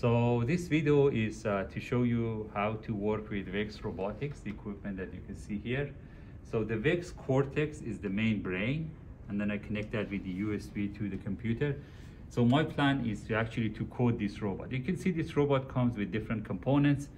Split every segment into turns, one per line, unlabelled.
So this video is uh, to show you how to work with VEX Robotics, the equipment that you can see here. So the VEX Cortex is the main brain, and then I connect that with the USB to the computer. So my plan is to actually to code this robot. You can see this robot comes with different components.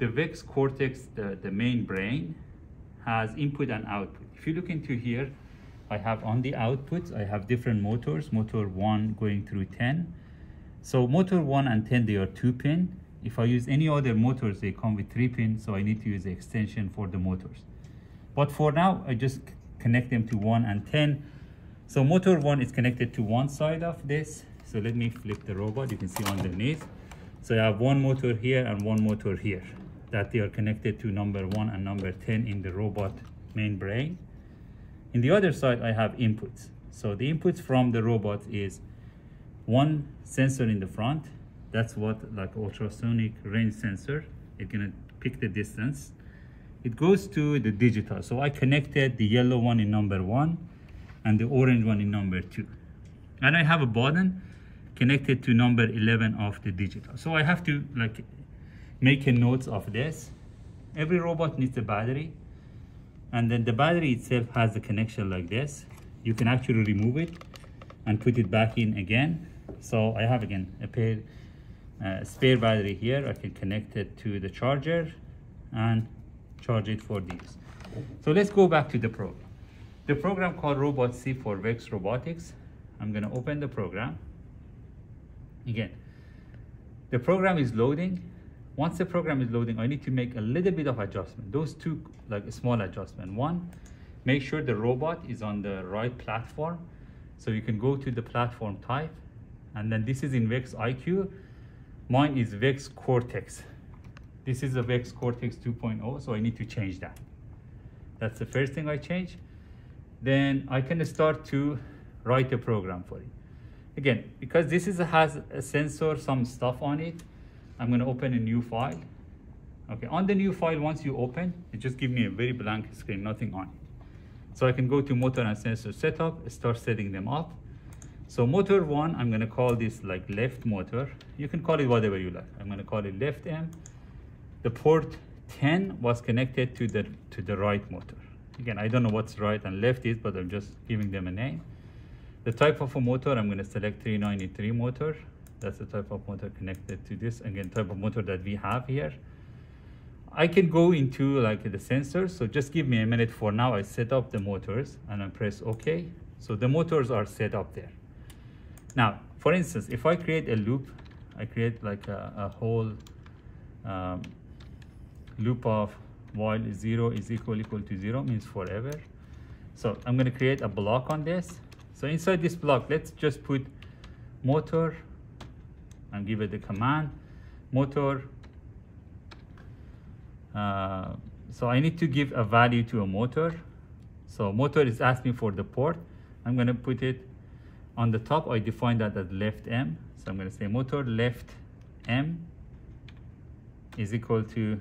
The VEX Cortex, the, the main brain, has input and output. If you look into here, I have on the outputs, I have different motors, motor 1 going through 10. So motor 1 and 10, they are 2 pin. If I use any other motors, they come with 3 pin, so I need to use the extension for the motors. But for now, I just connect them to 1 and 10. So motor 1 is connected to one side of this. So let me flip the robot, you can see underneath. So I have one motor here and one motor here that they are connected to number 1 and number 10 in the robot main brain. In the other side, I have inputs. So the inputs from the robot is one sensor in the front. That's what like ultrasonic range sensor. It's gonna pick the distance. It goes to the digital. So I connected the yellow one in number one and the orange one in number two. And I have a button connected to number 11 of the digital. So I have to like make a note of this. Every robot needs a battery and then the battery itself has a connection like this you can actually remove it and put it back in again so I have again a pair uh, spare battery here. I can connect it to the charger and charge it for these. So let's go back to the program. The program called robotC for Vex Robotics. I'm gonna open the program. Again the program is loading. Once the program is loading, I need to make a little bit of adjustment. Those two, like a small adjustment. One, make sure the robot is on the right platform. So you can go to the platform type, and then this is in Vex IQ. Mine is Vex Cortex. This is a Vex Cortex 2.0, so I need to change that. That's the first thing I change. Then I can start to write a program for it. Again, because this is has a sensor, some stuff on it, I'm going to open a new file. Okay, on the new file, once you open, it just gives me a very blank screen, nothing on it. So I can go to motor and sensor setup, start setting them up. So motor one, I'm going to call this like left motor. You can call it whatever you like. I'm going to call it left M. The port 10 was connected to the to the right motor. Again, I don't know what's right and left is, but I'm just giving them a name. The type of a motor, I'm going to select 393 motor. That's the type of motor connected to this. Again, type of motor that we have here. I can go into like the sensors. So just give me a minute for now. I set up the motors and I press OK. So the motors are set up there. Now, for instance, if I create a loop, I create like a, a whole um, loop of while zero is equal equal to zero means forever. So I'm going to create a block on this. So inside this block, let's just put motor and give it the command motor uh, so I need to give a value to a motor so motor is asking for the port I'm going to put it on the top I define that as left M. So I'm going to say motor left M is equal to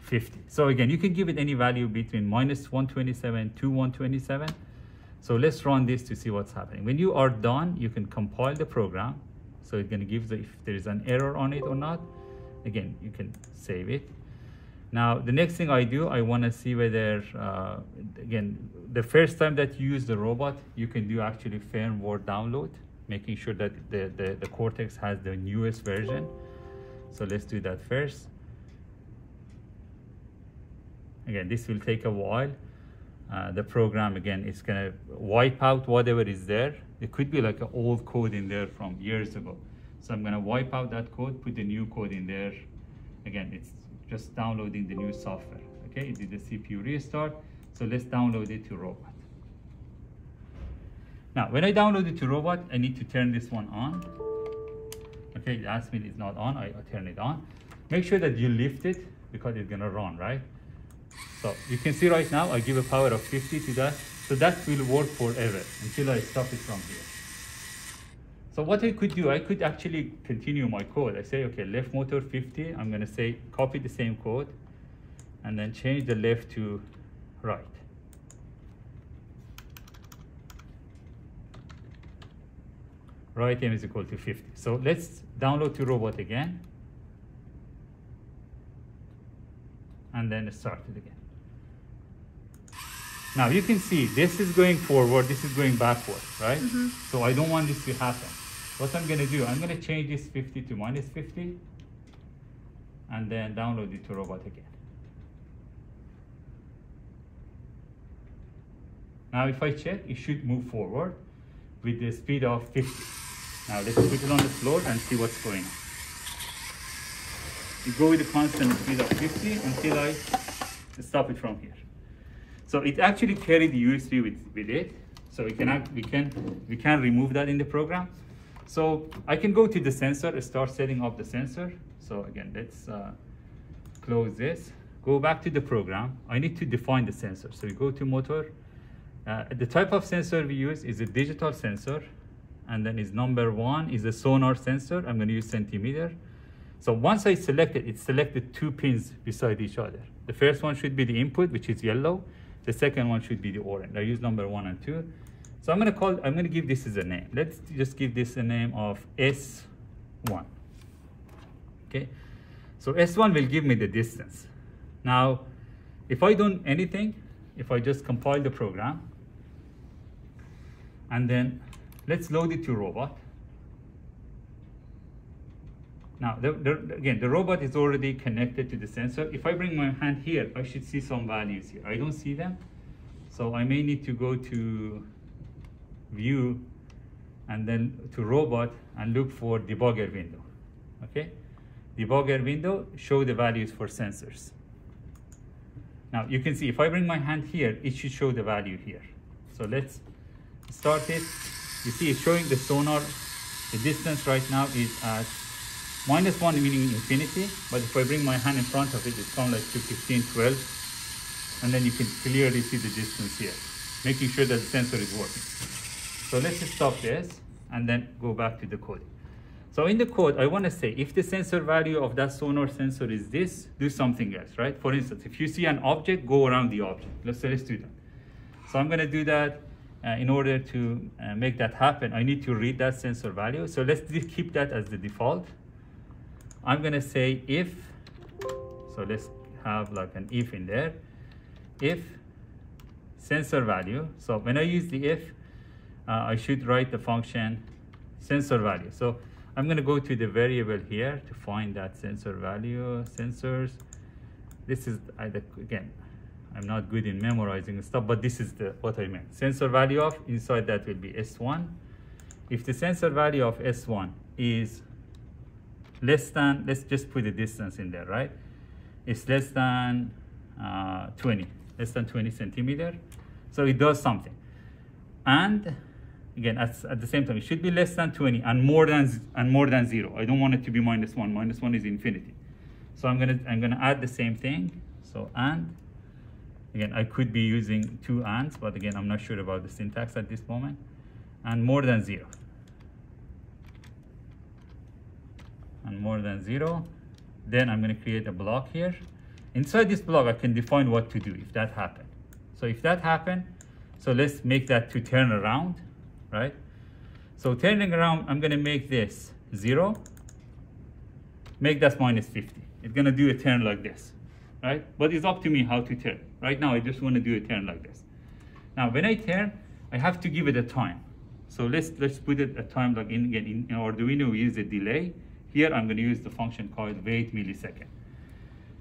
50 so again you can give it any value between minus 127 to 127 so let's run this to see what's happening. When you are done you can compile the program. So it's going to give the, if there is an error on it or not. Again, you can save it. Now, the next thing I do, I want to see whether, uh, again, the first time that you use the robot, you can do actually firmware download, making sure that the, the, the Cortex has the newest version. So let's do that first. Again, this will take a while. Uh, the program, again, is going to wipe out whatever is there it could be like an old code in there from years ago. So I'm gonna wipe out that code, put the new code in there. Again, it's just downloading the new software. Okay, it did the CPU restart. So let's download it to robot. Now, when I download it to robot, I need to turn this one on. Okay, it asks me it's not on, I, I turn it on. Make sure that you lift it because it's gonna run, right? So you can see right now, I give a power of 50 to that. So that will work forever until I stop it from here. So what I could do, I could actually continue my code. I say, okay, left motor 50. I'm going to say, copy the same code and then change the left to right. right m is equal to 50. So let's download to robot again. And then start it again. Now you can see this is going forward, this is going backward, right? Mm -hmm. So I don't want this to happen. What I'm gonna do, I'm gonna change this 50 to minus 50 and then download it to robot again. Now if I check, it should move forward with the speed of 50. Now let's put it on the floor and see what's going on. You go with the constant speed of 50 until I stop it from here. So it actually carried the USB with, with it. So we can, we, can, we can remove that in the program. So I can go to the sensor, and start setting up the sensor. So again, let's uh, close this. Go back to the program. I need to define the sensor. So we go to motor. Uh, the type of sensor we use is a digital sensor. And then is number one is a sonar sensor. I'm going to use centimeter. So once I select it, it selected two pins beside each other. The first one should be the input, which is yellow. The second one should be the orange. I use number one and two. So I'm gonna call, I'm gonna give this as a name. Let's just give this a name of S1. Okay, so S1 will give me the distance. Now, if I don't anything, if I just compile the program, and then let's load it to robot. Now, the, the, again, the robot is already connected to the sensor. If I bring my hand here, I should see some values here. I don't see them. So I may need to go to view and then to robot and look for debugger window. Okay? Debugger window, show the values for sensors. Now you can see if I bring my hand here, it should show the value here. So let's start it. You see it's showing the sonar. The distance right now is at Minus 1 meaning infinity, but if I bring my hand in front of it, it's come like to 15, 12, and then you can clearly see the distance here, making sure that the sensor is working. So let's stop this and then go back to the code. So in the code, I want to say if the sensor value of that sonar sensor is this, do something else, right? For instance, if you see an object, go around the object. Let's say let's do that. So I'm going to do that uh, in order to uh, make that happen. I need to read that sensor value. So let's keep that as the default. I'm gonna say if, so let's have like an if in there, if sensor value, so when I use the if, uh, I should write the function sensor value. So I'm gonna go to the variable here to find that sensor value, sensors. This is, again, I'm not good in memorizing stuff, but this is the what I meant. Sensor value of, inside that will be S1. If the sensor value of S1 is less than, let's just put the distance in there, right? It's less than uh, 20, less than 20 centimeter. So it does something. And again, at, at the same time, it should be less than 20 and more than, and more than zero. I don't want it to be minus one. Minus one is infinity. So I'm gonna, I'm gonna add the same thing. So and, again, I could be using two ands, but again, I'm not sure about the syntax at this moment. And more than zero. and more than zero. Then I'm going to create a block here. Inside this block, I can define what to do if that happened. So if that happened, so let's make that to turn around, right? So turning around, I'm going to make this zero. Make that minus 50. It's going to do a turn like this, right? But it's up to me how to turn. Right now, I just want to do a turn like this. Now, when I turn, I have to give it a time. So let's let's put it a time like in again in, in Arduino we use a delay here I'm going to use the function called wait millisecond.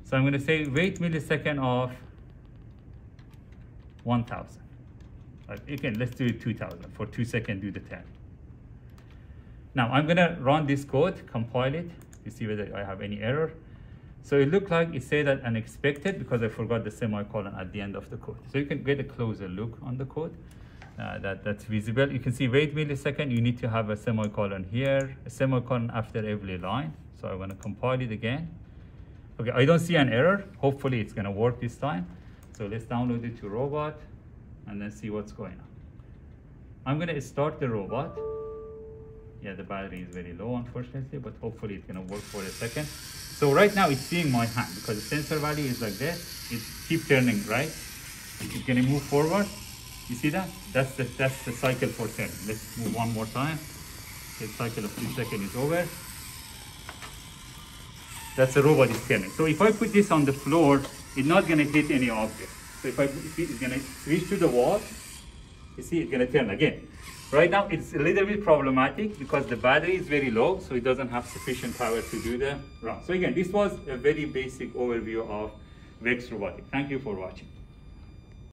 So I'm going to say wait millisecond of 1000. Again, let's do 2000. For two seconds, do the 10. Now I'm going to run this code, compile it to see whether I have any error. So it looked like it said that unexpected because I forgot the semicolon at the end of the code. So you can get a closer look on the code uh, that, that's visible. You can see wait millisecond, you need to have a semicolon here, a semicolon after every line. So I'm gonna compile it again. Okay, I don't see an error. Hopefully it's gonna work this time. So let's download it to robot and then see what's going on. I'm gonna start the robot. Yeah, the battery is very low, unfortunately, but hopefully it's gonna work for a second. So right now it's seeing my hand because the sensor value is like this. It keep turning, right? It's gonna move forward you see that? That's the, that's the cycle for turning. Let's move one more time. the cycle of two seconds is over. That's the robot is turning. So if I put this on the floor, it's not gonna hit any object. So if I, it's gonna reach to the wall, you see it's gonna turn again. Right now it's a little bit problematic because the battery is very low, so it doesn't have sufficient power to do the run. So again, this was a very basic overview of VEX robotics. Thank you for watching.